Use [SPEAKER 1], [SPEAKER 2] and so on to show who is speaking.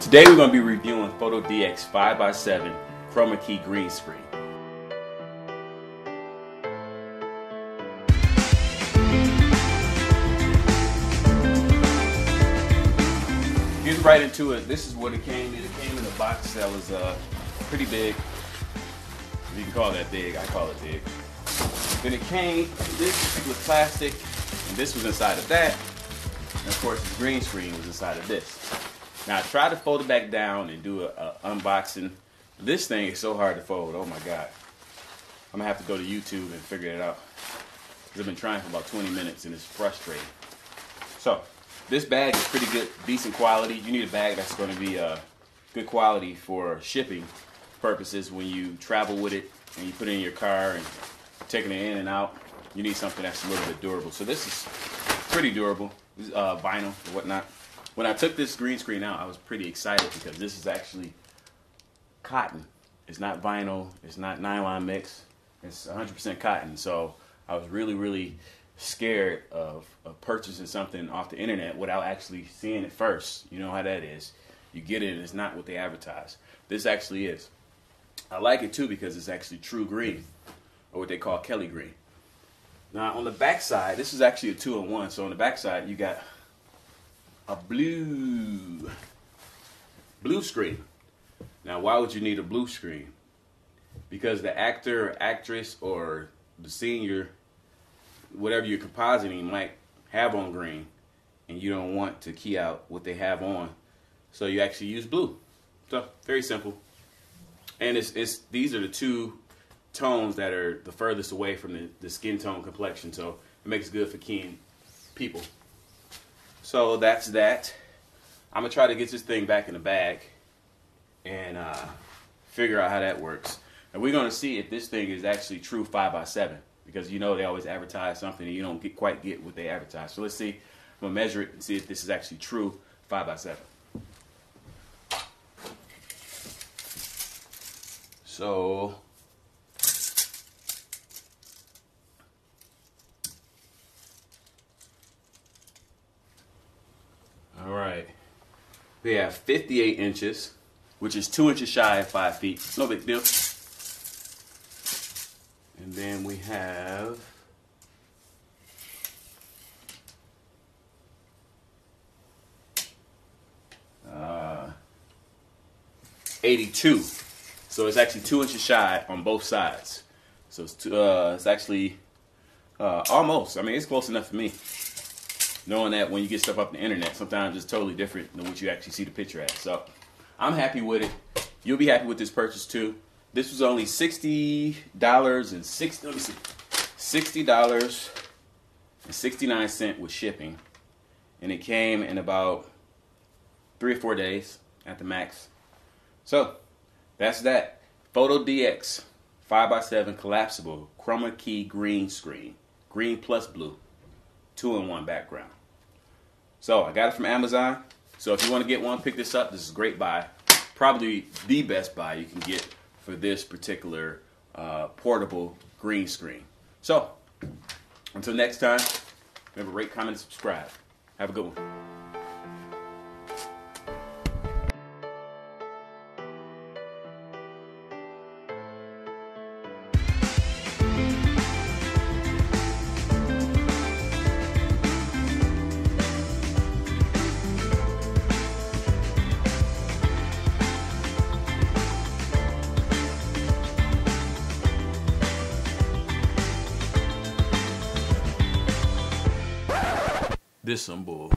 [SPEAKER 1] Today we're going to be reviewing Fotodiox 5x7 Chroma Key Green Screen. Get right into it. This is what it came in. It came in a box that was uh, pretty big. You can call that big. I call it big. Then it came this was plastic, and this was inside of that. And of course, the green screen was inside of this. Now I tried to fold it back down and do a, a unboxing. This thing is so hard to fold. Oh my god! I'm gonna have to go to YouTube and figure it out. Cause I've been trying for about 20 minutes and it's frustrating. So this bag is pretty good, decent quality. You need a bag that's to be uh, good quality for shipping purposes when you travel with it and you put it in your car and taking it in and out. You need something that's a little bit durable. So this is pretty durable, uh, vinyl and whatnot. When I took this green screen out, I was pretty excited because this is actually cotton. It's not vinyl. It's not nylon mix. It's 100% cotton. So I was really, really scared of, of purchasing something off the internet without actually seeing it first. You know how that is. You get it and it's not what they advertise. This actually is. I like it too because it's actually true green, or what they call Kelly green. Now on the back side, this is actually a two-in-one. So on the back side, you got a blue blue screen. Now, why would you need a blue screen? Because the actor, or actress, or the senior whatever you're compositing might have on green and you don't want to key out what they have on. So you actually use blue. So very simple. And it's, it's these are the two tones that are the furthest away from the, the skin tone complexion. So it makes good for keying people. So that's that. I'm gonna try to get this thing back in the bag and uh, figure out how that works. And we're gonna see if this thing is actually true 5x7 because you know they always advertise something and you don't get, quite get what they advertise. So let's see. I'm gonna measure it and see if this is actually true five by seven. So all right, we have 58 inches, which is two inches shy of five feet. No big deal. And then we have uh, 82. So it's actually two inches shy on both sides. So it's, two, uh, it's actually uh, almost. I mean, it's close enough for me. Knowing that when you get stuff up the internet, sometimes it's totally different than what you actually see the picture at. So I'm happy with it. You'll be happy with this purchase too. This was only sixty dollars and six. Let me see, sixty dollars and sixty nine cent with shipping, and it came in about three or four days at the max. So that's that. Fotodiox 5x7 collapsible chroma key green screen, green plus blue, two in one background. So I got it from Amazon. So if you want to get one, pick this up. This is a great buy. Probably the best buy you can get for this particular uh, portable green screen. So, until next time, remember rate, comment, and subscribe. Have a good one. This some bull.